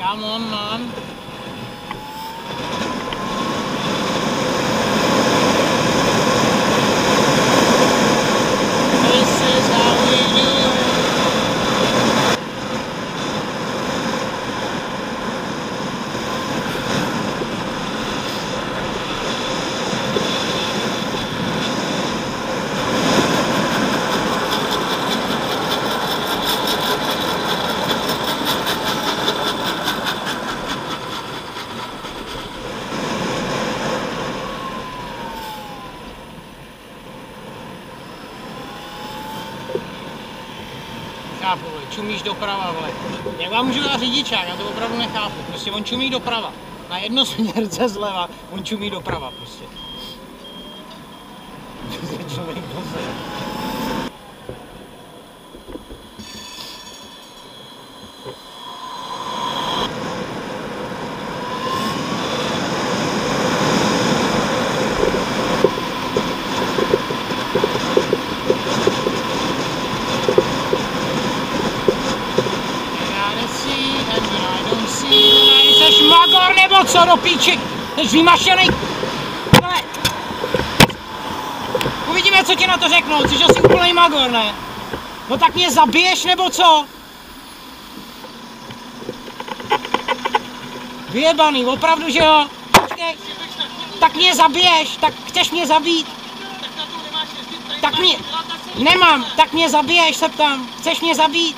Come on, man. Chápu, vole, čumíš doprava, vole. Jak vám můžu dát řidičák, já to opravdu nechápu. Prostě on čumí doprava. Na jednosměrce zleva, on čumí doprava prostě. Člověk Jseš magor nebo co do píči? Jsi vymašený? Hele. Uvidíme, co ti na to řeknou. Jsi asi úplný magor, ne? No tak mě zabiješ nebo co? Vyjebaný, opravdu, že jo? Počkej. Tak mě zabiješ, tak chceš mě zabít? Tak mě... Nemám, tak mě zabiješ, se ptám. Chceš mě zabít?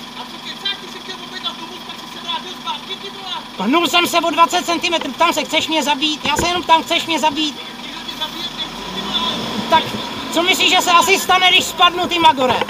Hnul jsem se o 20 cm, tam se chceš mě zabít, já se jenom tam chceš mě zabít. Tak co myslíš, že se asi stane, když spadnu ty magore?